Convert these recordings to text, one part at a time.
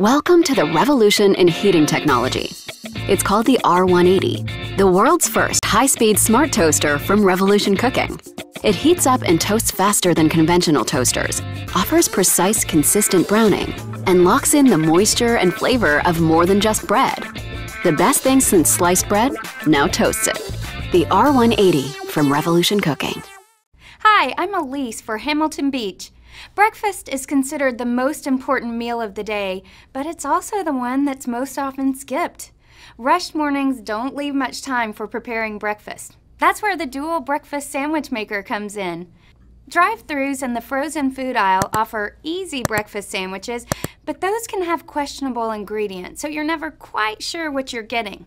Welcome to the revolution in heating technology. It's called the R180, the world's first high speed smart toaster from Revolution Cooking. It heats up and toasts faster than conventional toasters, offers precise, consistent browning, and locks in the moisture and flavor of more than just bread. The best thing since sliced bread now toasts it. The R180 from Revolution Cooking. Hi, I'm Elise for Hamilton Beach. Breakfast is considered the most important meal of the day, but it's also the one that's most often skipped. Rushed mornings don't leave much time for preparing breakfast. That's where the dual breakfast sandwich maker comes in. Drive-throughs and the frozen food aisle offer easy breakfast sandwiches, but those can have questionable ingredients, so you're never quite sure what you're getting.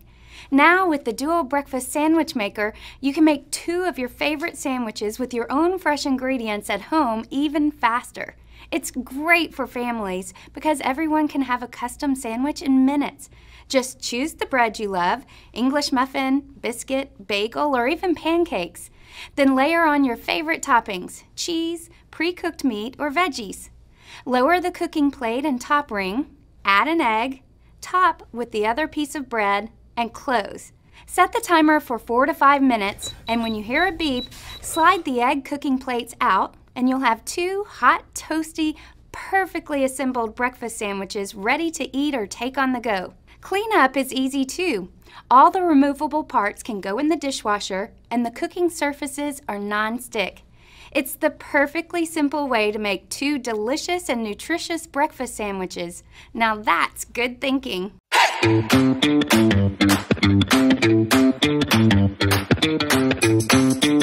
Now, with the Dual Breakfast Sandwich Maker, you can make two of your favorite sandwiches with your own fresh ingredients at home even faster. It's great for families because everyone can have a custom sandwich in minutes. Just choose the bread you love English muffin, biscuit, bagel, or even pancakes. Then layer on your favorite toppings cheese, pre cooked meat, or veggies. Lower the cooking plate and top ring, add an egg, top with the other piece of bread, and close. Set the timer for four to five minutes, and when you hear a beep, slide the egg cooking plates out, and you'll have two hot, toasty, perfectly assembled breakfast sandwiches ready to eat or take on the go. Cleanup is easy too. All the removable parts can go in the dishwasher, and the cooking surfaces are non-stick. It's the perfectly simple way to make two delicious and nutritious breakfast sandwiches. Now that's good thinking. Thank you.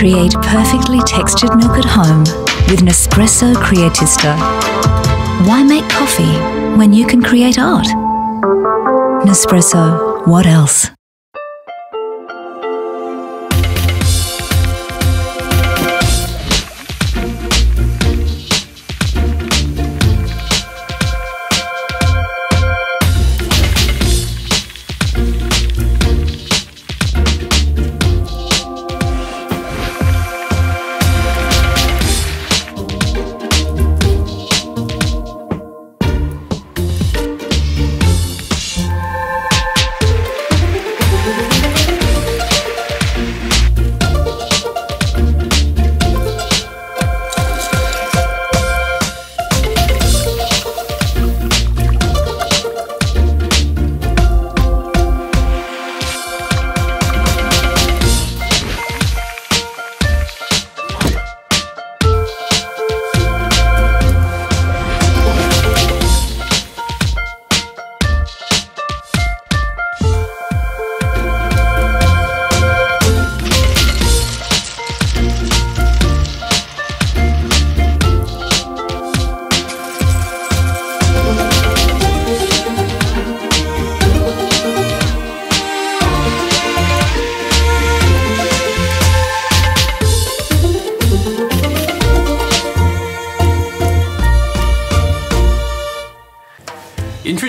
Create perfectly textured milk at home with Nespresso Creatista. Why make coffee when you can create art? Nespresso, what else?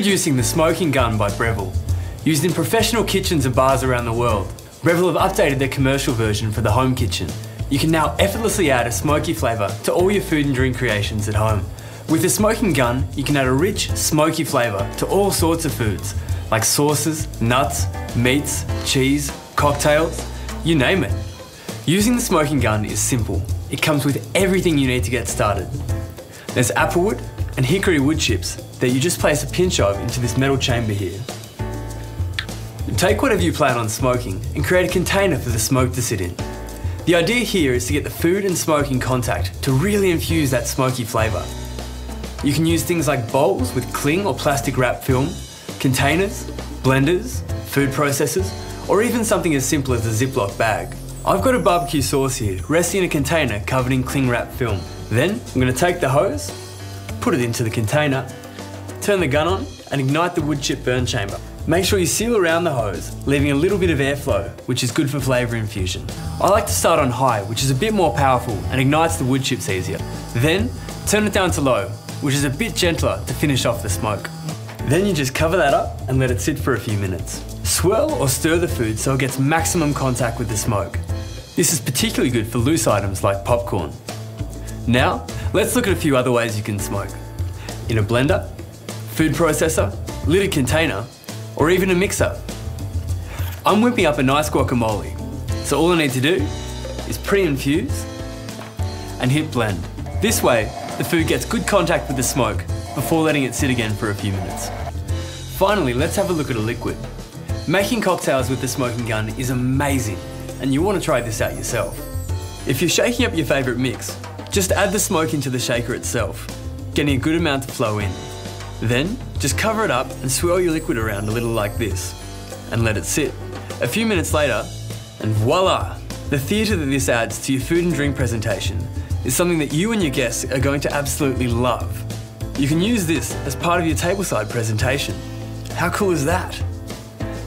Introducing the Smoking Gun by Breville. Used in professional kitchens and bars around the world, Breville have updated their commercial version for the home kitchen. You can now effortlessly add a smoky flavour to all your food and drink creations at home. With the Smoking Gun, you can add a rich, smoky flavour to all sorts of foods, like sauces, nuts, meats, cheese, cocktails, you name it. Using the Smoking Gun is simple. It comes with everything you need to get started. There's applewood and hickory wood chips that you just place a pinch of into this metal chamber here. Take whatever you plan on smoking and create a container for the smoke to sit in. The idea here is to get the food and smoke in contact to really infuse that smoky flavour. You can use things like bowls with cling or plastic wrap film, containers, blenders, food processors, or even something as simple as a Ziploc bag. I've got a barbecue sauce here, resting in a container covered in cling wrap film. Then I'm going to take the hose, put it into the container, turn the gun on and ignite the wood chip burn chamber. Make sure you seal around the hose, leaving a little bit of airflow, which is good for flavour infusion. I like to start on high, which is a bit more powerful and ignites the wood chips easier. Then, turn it down to low, which is a bit gentler to finish off the smoke. Then you just cover that up and let it sit for a few minutes. Swirl or stir the food so it gets maximum contact with the smoke. This is particularly good for loose items like popcorn. Now, let's look at a few other ways you can smoke. In a blender, food processor, lidded container, or even a mixer. I'm whipping up a nice guacamole, so all I need to do is pre-infuse and hit blend. This way, the food gets good contact with the smoke before letting it sit again for a few minutes. Finally, let's have a look at a liquid. Making cocktails with the smoking gun is amazing, and you want to try this out yourself. If you're shaking up your favourite mix, just add the smoke into the shaker itself, getting a good amount to flow in. Then, just cover it up and swirl your liquid around a little like this, and let it sit. A few minutes later, and voila! The theatre that this adds to your food and drink presentation is something that you and your guests are going to absolutely love. You can use this as part of your tableside presentation. How cool is that?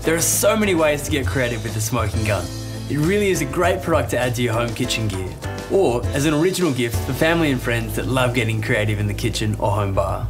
There are so many ways to get creative with the smoking gun. It really is a great product to add to your home kitchen gear, or as an original gift for family and friends that love getting creative in the kitchen or home bar.